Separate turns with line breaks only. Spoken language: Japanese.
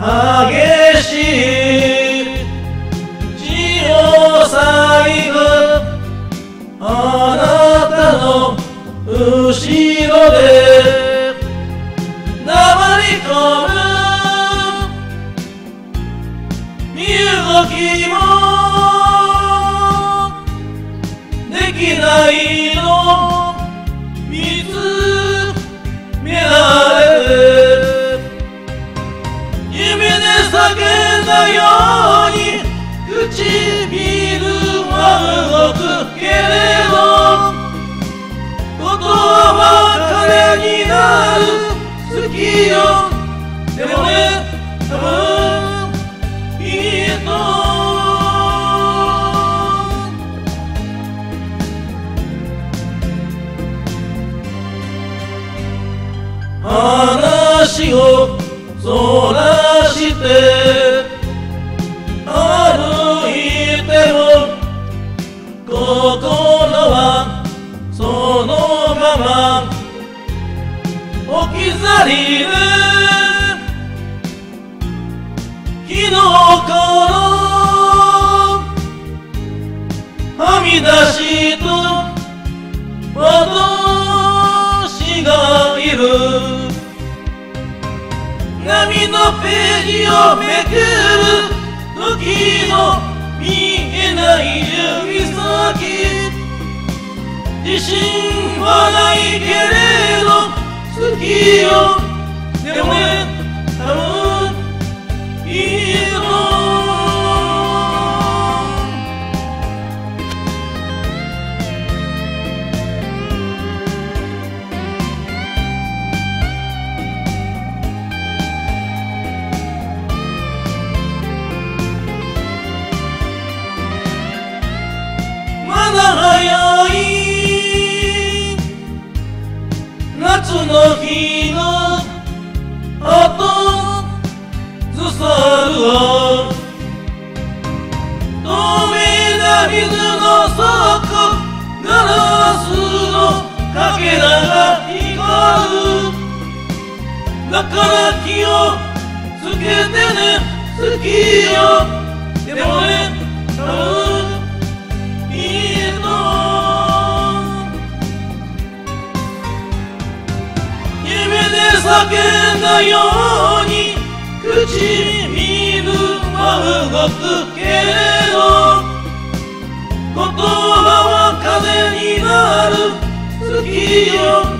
激しい血を最後あなたの後ろで。黙り込む身動きも。けれど言葉金になる。好きよ。でもね多分いいと。話をそらしてき去りで昨日からはみ出しと。私がいる。波のページをめくる。時の見えない指先。自信はないけれど。好の日の後ずさるを透明な水の底ガラスのかけらが光るだから気をつけてね。好きよでもね叫んだように唇は動くけど言葉は風になる月よ